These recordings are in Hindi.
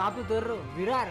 कहाँ पे उतर रहे। हो विरार।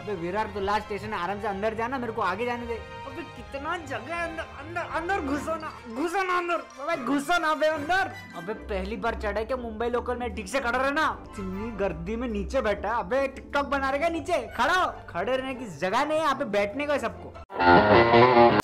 अबे विरार तो लास्ट स्टेशन है, आराम से अंदर जाना, मेरे को आगे जाने दे। अबे कितना जगह है अंदर अंदर अंदर घुसो ना घुसो ना अंदर। अबे घुसो ना अबे अंदर। अबे पहली बार चढ़े के मुंबई लोकल में? ठीक से खड़ा रहना। इतनी गर्दी में नीचे बैठा अबे टिकटॉक बना रहेगा नीचे? खड़ा खड़े रहने की जगह नहीं है, यहाँ पे बैठने का सबको।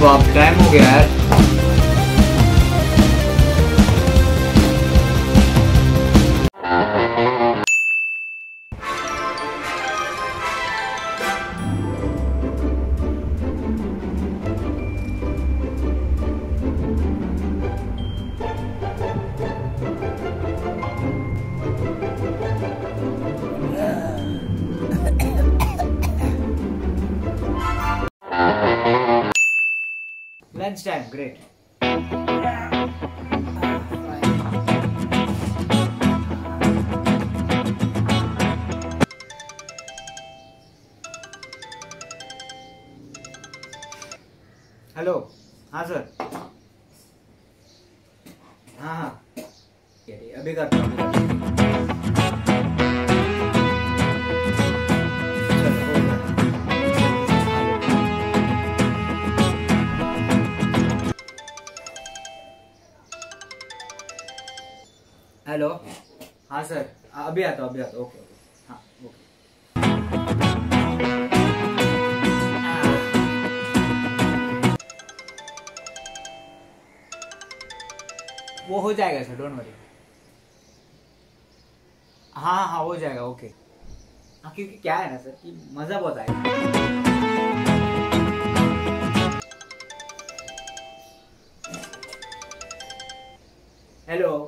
बाप टाइम हो गया यार लंच टाइम ग्रेट हेलो हाँ सर हाँ हाँ. अरे, अभी करता हूँ. हेलो हाँ सर अभी आता हूँ अभी आता हूँ. ओके ओके हाँ ओके वो हो जाएगा सर डोंट वरी हाँ हाँ हो जाएगा. ओके हाँ क्योंकि क्या है ना सर कि मज़ा बहुत आएगा. हेलो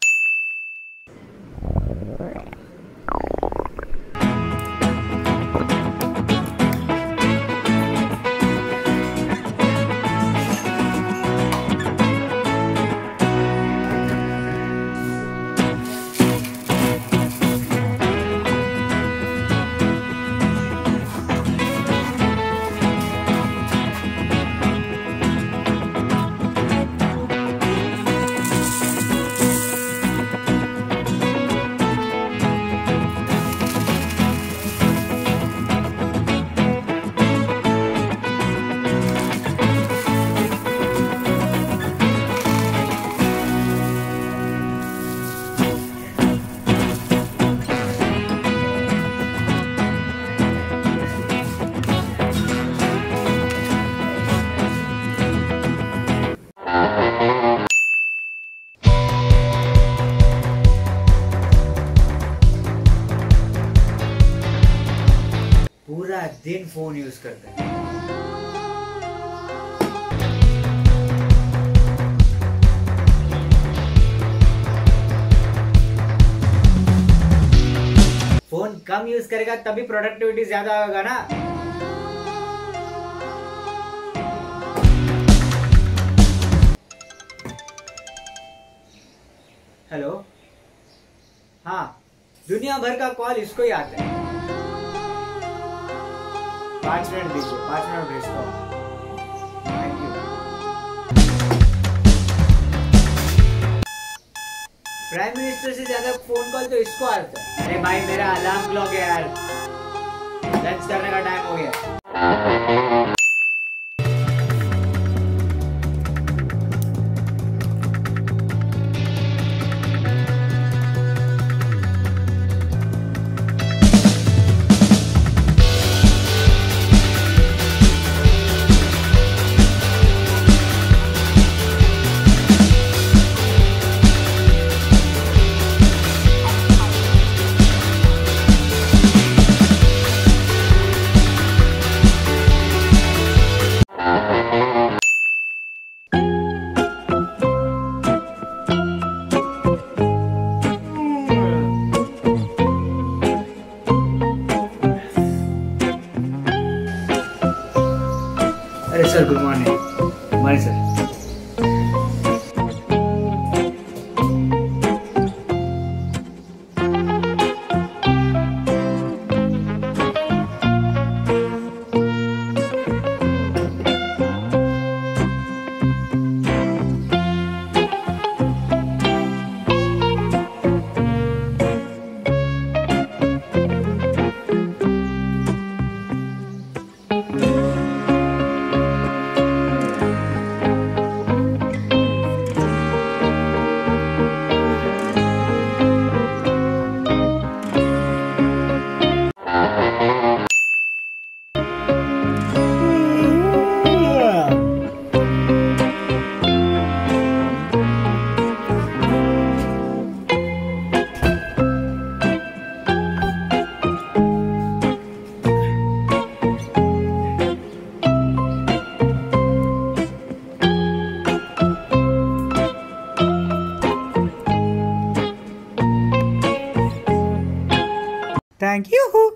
पूरा दिन फ़ोन यूज़ करते हैं। फ़ोन कम यूज़ करेगा, तभी प्रोडक्टिविटी ज़्यादा होगा ना। हेलो हाँ दुनिया भर का कॉल इसको ही आता है। पाँच मिनट दीजिए, पाँच मिनट भेजता हूँ प्राइम मिनिस्टर से ज़्यादा फ़ोन कॉल तो इसको आता है अरे भाई, मेरा अलार्म क्लॉक है यार। लंच करने का टाइम हो गया। like, yoo-hoo,